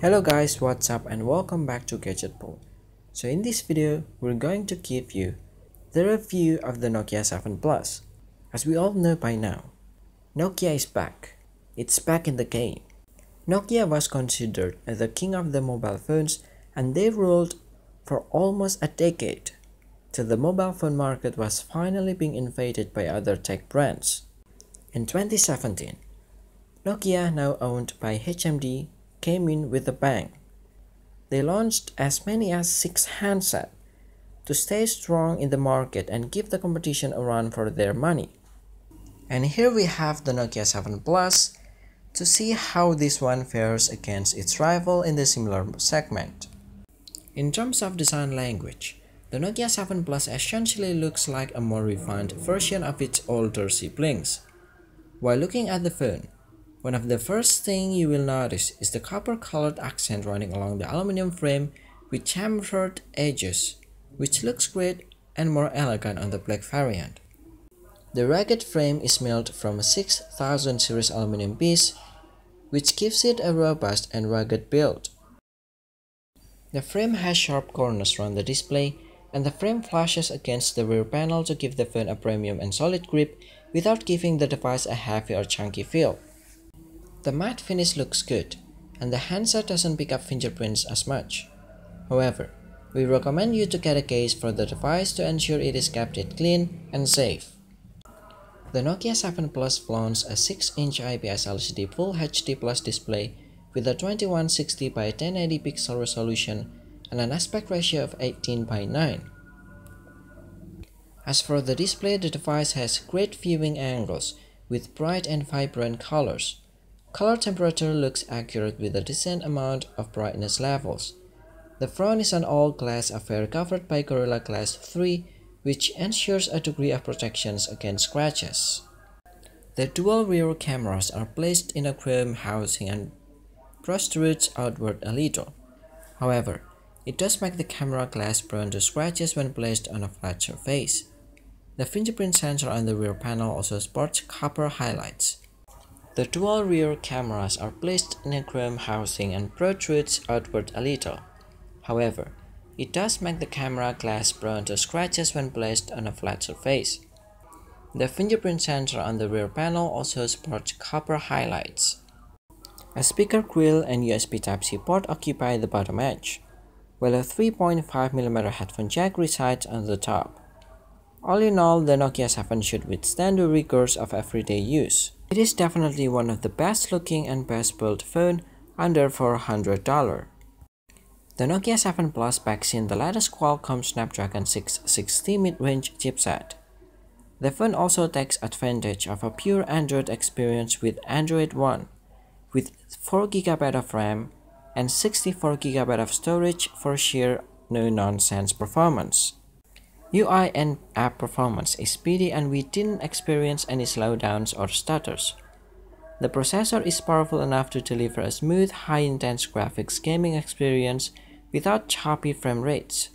Hello guys, what's up and welcome back to Gadget Pool. So in this video, we're going to give you the review of the Nokia 7 Plus. As we all know by now, Nokia is back. It's back in the game. Nokia was considered as the king of the mobile phones and they ruled for almost a decade till the mobile phone market was finally being invaded by other tech brands. In 2017, Nokia, now owned by HMD, came in with a bang. They launched as many as six handsets to stay strong in the market and give the competition a run for their money. And here we have the Nokia 7 Plus to see how this one fares against its rival in the similar segment. In terms of design language, the Nokia 7 Plus essentially looks like a more refined version of its older siblings. While looking at the phone, one of the first thing you will notice is the copper colored accent running along the aluminum frame with chamfered edges, which looks great and more elegant on the black variant. The rugged frame is milled from a 6000 series aluminum piece, which gives it a robust and rugged build. The frame has sharp corners around the display, and the frame flashes against the rear panel to give the phone a premium and solid grip without giving the device a heavy or chunky feel. The matte finish looks good, and the handset doesn't pick up fingerprints as much. However, we recommend you to get a case for the device to ensure it is kept clean and safe. The Nokia 7 Plus flaunts a 6-inch IPS LCD Full HD Plus display with a 2160 by 1080 pixel resolution and an aspect ratio of 18 by 9. As for the display, the device has great viewing angles with bright and vibrant colors. Color temperature looks accurate with a decent amount of brightness levels. The front is an all-glass affair covered by Gorilla Glass 3 which ensures a degree of protection against scratches. The dual rear cameras are placed in a chrome housing and protrudes outward a little. However, it does make the camera glass prone to scratches when placed on a flat surface. The fingerprint sensor on the rear panel also sports copper highlights. The dual rear cameras are placed in a chrome housing and protrudes outward a little. However, it does make the camera glass prone to scratches when placed on a flat surface. The fingerprint sensor on the rear panel also sports copper highlights. A speaker grill and USB Type-C port occupy the bottom edge, while a 3.5mm headphone jack resides on the top. All in all, the Nokia 7 should withstand the rigors of everyday use. It is definitely one of the best looking and best built phone under $400. The Nokia 7 Plus packs in the latest Qualcomm Snapdragon 660 mid-range chipset. The phone also takes advantage of a pure Android experience with Android One, with 4GB of RAM and 64GB of storage for sheer no-nonsense performance. UI and app performance is speedy and we didn't experience any slowdowns or stutters. The processor is powerful enough to deliver a smooth, high-intense graphics gaming experience without choppy frame rates.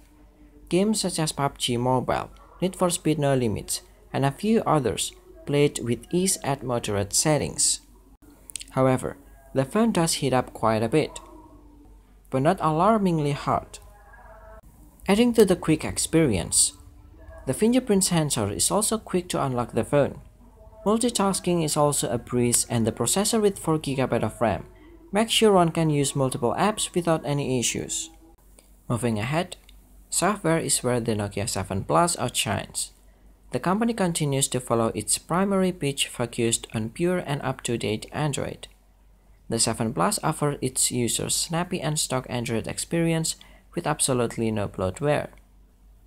Games such as PUBG Mobile, Need for Speed No Limits, and a few others played with ease at moderate settings. However, the phone does heat up quite a bit, but not alarmingly hot. Adding to the quick experience, the fingerprint sensor is also quick to unlock the phone. Multitasking is also a breeze and the processor with 4GB of RAM makes sure one can use multiple apps without any issues. Moving ahead, software is where the Nokia 7 Plus outshines. The company continues to follow its primary pitch focused on pure and up-to-date Android. The 7 Plus offers its users snappy and stock Android experience with absolutely no bloatware.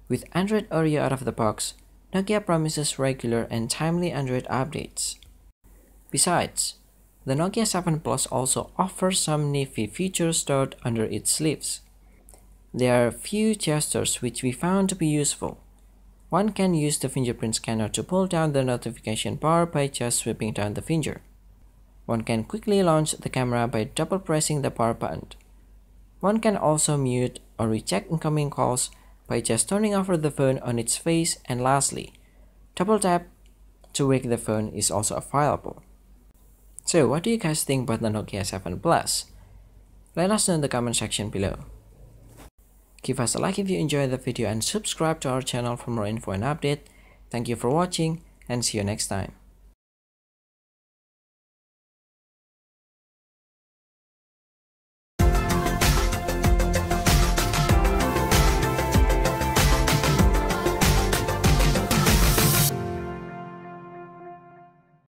With Android Oreo out of the box, Nokia promises regular and timely Android updates. Besides, the Nokia 7 Plus also offers some nifty features stored under its sleeves. There are a few gestures which we found to be useful. One can use the fingerprint scanner to pull down the notification bar by just sweeping down the finger. One can quickly launch the camera by double pressing the power button. One can also mute or reject incoming calls by just turning over the phone on its face and lastly, double tap to wake the phone is also available. So what do you guys think about the Nokia 7 Plus? Let us know in the comment section below. Give us a like if you enjoyed the video and subscribe to our channel for more info and update. Thank you for watching and see you next time.